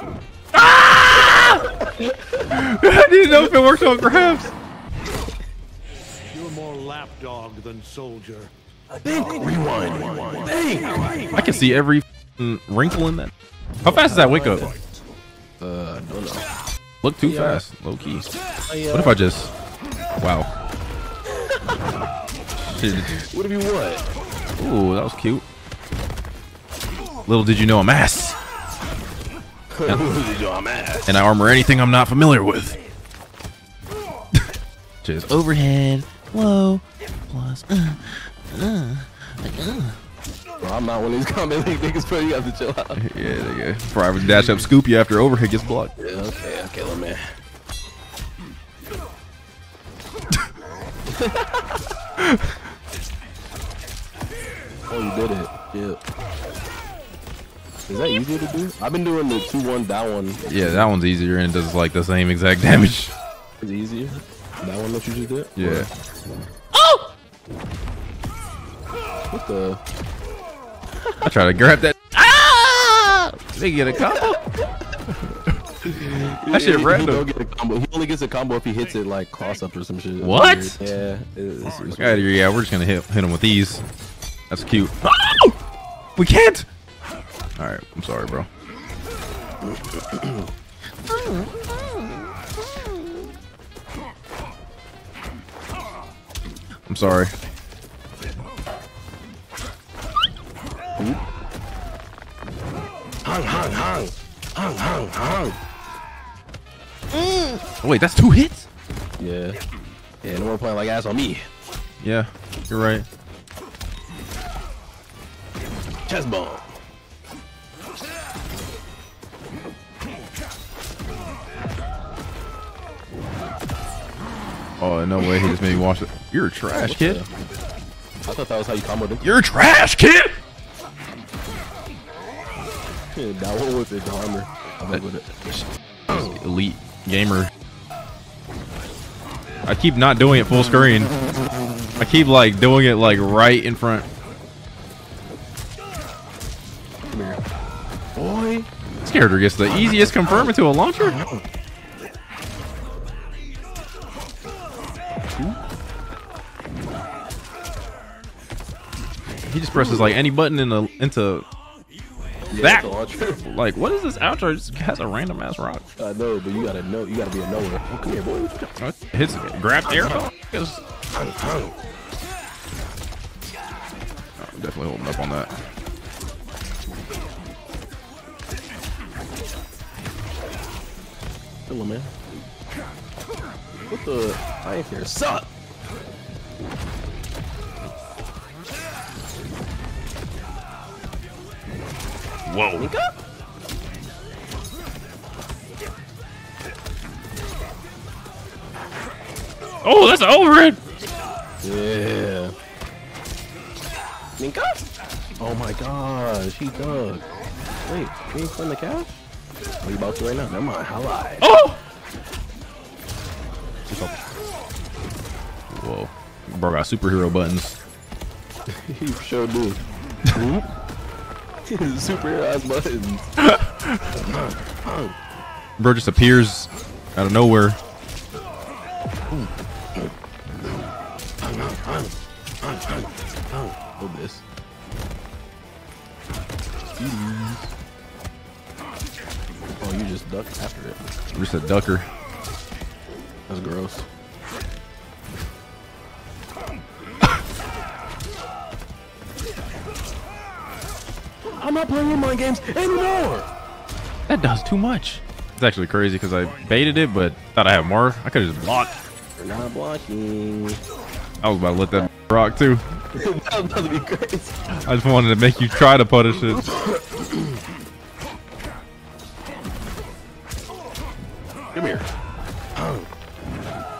I didn't know if it worked on grabs. You're more lapdog than soldier. Think, rewind, rewind. Think. I can see every wrinkle in that. How fast is that wake up? Uh, I don't. Look too fast, low key. I, uh, What if I just? Wow. What if you what? Ooh, that was cute. Little did you know I'm ass, What did you I'm ass? and I armor anything I'm not familiar with. just overhead, low, plus. Uh, uh, uh. Bro, I'm not one of these comment league niggas, bro. You have to chill out. Yeah, nigga. Private dash up, scoop you after overhead gets blocked. Yeah, okay, okay, little man. oh, you did it. Yeah. Is that easier to do? I've been doing the 2-1 that one. Yeah, that one's easier and does like the same exact damage. Is it easier? That one that you just did? Yeah. Oh! What the? I try to grab that. Ah! They get a combo. That shit He- he random. don't get a combo. He only gets a combo if he hits it like cross up or some shit. What? weird. Yeah. It's, it's, Out of here, yeah, we're just gonna hit hit him with these. That's cute. Oh! We can't. All right, I'm sorry, bro. I'm sorry. hung, hung, hung, hung, hung, hung. Oh, wait, that's two hits. Yeah. Yeah, no more playing like ass on me. Yeah, you're right. Chest bump. Oh no way, he just made me watch it. You're a trash kid. I thought that was how you comboed it. You're a trash kid. That one with the armor. I'm good with it. elite gamer. I keep not doing it full screen. I keep like doing it like right in front. Come here. Boy. This character gets the easiest confirm into a launcher. He just presses like any button in the into Yeah, That- like what is this outro? It just has a random ass rock. I know, but you gotta know. You gotta be a knower. Oh, come here, boy. What? Hits grab air. Yes. Hung, hung. I'm definitely holding up on that. Hello, man. What the? I ain't here. Suck. Whoa. Link. Oh, that's over it. Yeah. Link up. Oh my gosh, he dug. Wait, can you spend the cash? What are you about to right now? Never mind. I lied. Oh. Whoa. Bro got superhero buttons. he sure do. Super ass buttons. Bro just appears out of nowhere. Hold this. Oh, you just ducked after it. Just a ducker. That's gross. I'm not playing my games anymore. That does too much. It's actually crazy because I baited it, but thought I had more. I could have just blocked. You're not blocking. I was about to let that rock too. that was about to be crazy. I just wanted to make you try to punish it. Come here.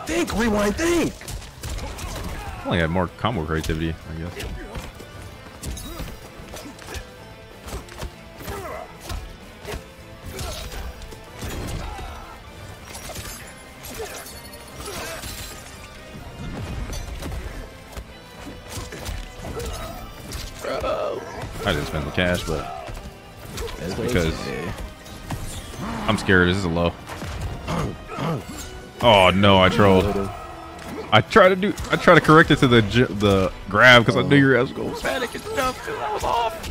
Think, rewind, think. I only had more combo creativity, I guess. I didn't spend the cash, but That's because- I'm scared. This is a low. Oh no, I trolled. I try to do. I try to correct it to the the grab because I knew your ass was going panic and. 'cause I was off.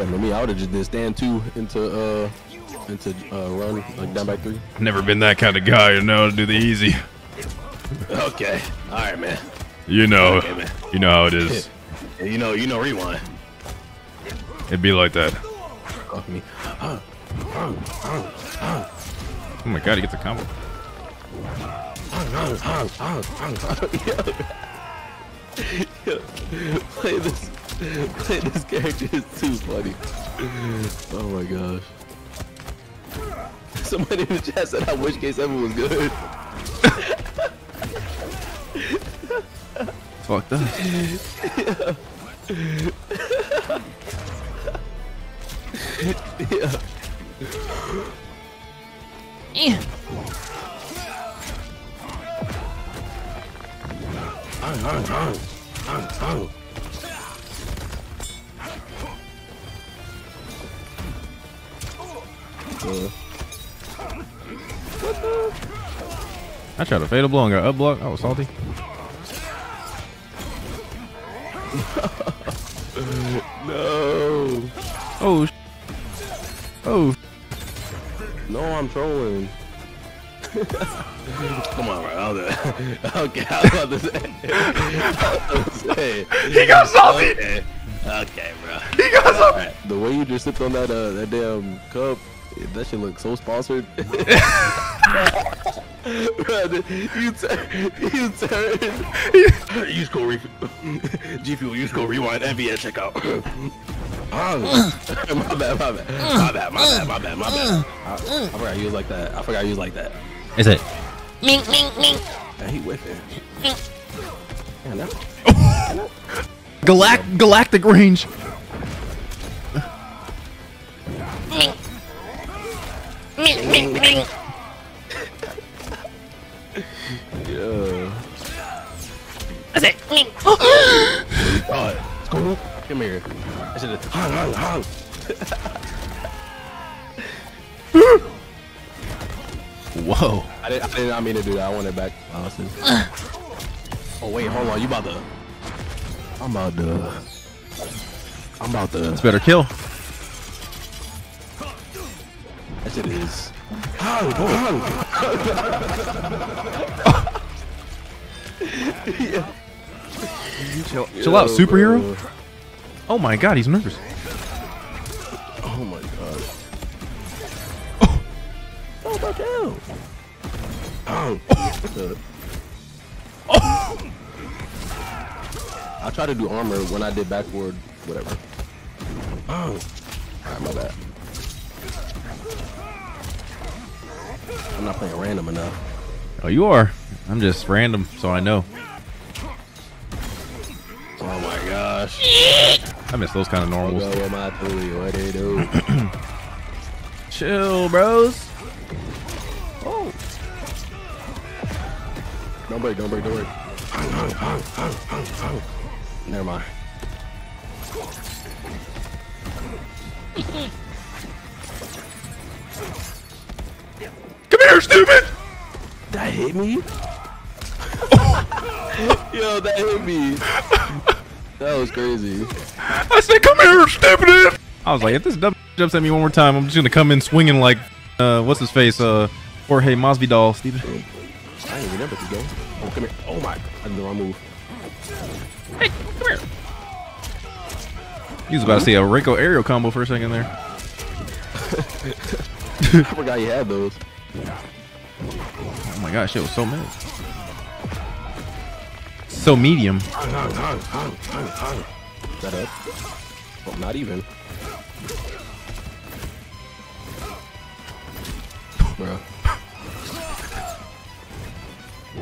Better than me. I would have just did stand two into uh into uh run like down by three. Never been that kind of guy. You know to do the easy. Okay. All right, man. You know. Okay, man. You know how it is. You know, you know, rewind. It'd be like that. Off me. Oh my god, he gets a combo. play this, play this character is too funny. Oh my gosh. Somebody in the chat said I wish K7 was good. Fucked up. yeah. Uh, I tried to fade a blow and got up block. I was salty. no. Oh. Oh. Come on, bro. I'll do it. Okay, I was about to say. I was about to say. He got salty. Okay, okay bro. He got salty. Alright, The way you just sipped on that uh, that damn cup, that shit look so sponsored. Bro, you turn, you turn. use code re- G Fuel. Use code rewind NBA checkout. oh, my bad, my bad, my bad, my bad, my bad, my bad. I, I forgot you was like that. I forgot you was like that. Is it? Mink, mink, mink. Yeah, he whiffing. Yeah, that, Galact galactic range. Mink, mink, mink. yeah. I said, mink. Oh, it's cool. Come here. I should have. Hung, hung, hung. Whoa. I did, I did not mean to do that. I want it back, honestly. oh wait, hold on. You about to? I'm about to. I'm about to. It's better kill. Yes, it is. Hung, hung. Chill, chill out, superhero. Oh my god, he's nervous. Oh my god. Hung. I tried to do armor when I did backward, whatever. Oh. Alright, my bad. I'm not playing random enough. Oh, you are. I'm just random, so I know. Oh my gosh. I miss those kind of I'll normals. go with my three. What they do? Chill, bros. oh. Don't break, don't break, don't break. Never mind. Come here, stupid. That hit me? Yo, that hit me. That was crazy. I said, come here, stupid. I was like, if this dumb jumps at me one more time, I'm just gonna come in swinging like, uh, what's his face, uh, Jorge Masvidal, Steven. I didn't remember this game. Oh, come here. Oh my. I did the wrong move. Hey, come here. You was about to see a Reiko aerial combo for a second there. I forgot you had those. Oh my gosh, shit was so mid. So medium. That up. Oh, not even. bro.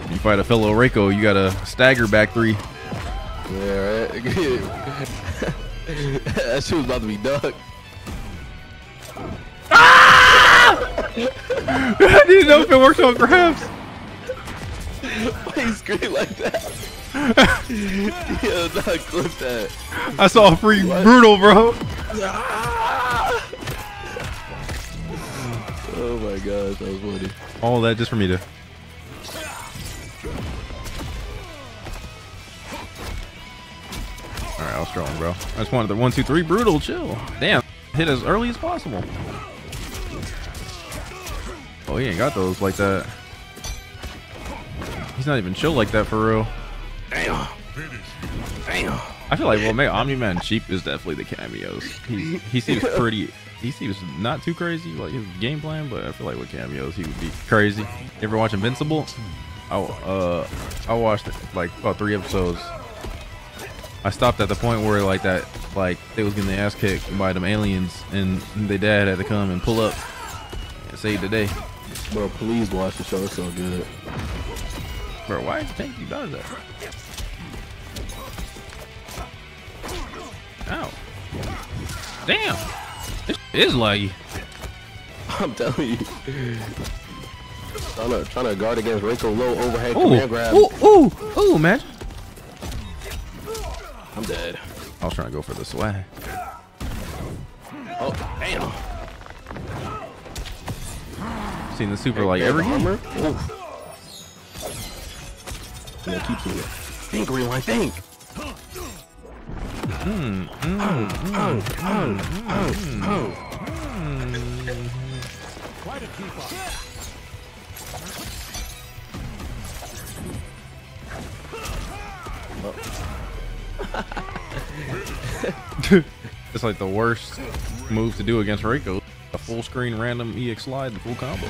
When you fight a fellow Reiko, you got a stagger back three. Yeah, right? that shit was about to be dug. Ah! I didn't know if it worked on grabs. Why you scream like that? Yo, not clip that. I saw a free brutal, bro. Ah! My gosh, that was funny. All that just for me to. All right, I was strong, bro. I just wanted the one, two, three, brutal, chill. Damn, hit as early as possible. Oh, he ain't got those like that. He's not even chill like that for real. Damn. Damn. I feel like well, maybe Omni Man cheap is definitely the cameos. He he seems pretty. He seems not too crazy like his game plan, but I feel like with cameos he would be crazy. You ever watch Invincible? I uh I watched like about three episodes. I stopped at the point where like that like they was getting their ass kicked by them aliens, and their dad had to come and pull up and save the day. Bro, please watch the show. It's so good. Bro, why think you does that? Ow. Damn. This is laggy. I'm telling you. trying, to, trying to guard against Reiko low overhead Ooh, command grab. ooh, ooh, ooh, man. I'm dead. I was trying to go for the swag. Oh, damn. Seen the super like There's every armor. Oof. Yeah, keep doing it. Think, rewind, think. Up. It's like the worst move to do against Reiko. A full screen random EX slide, the full combo.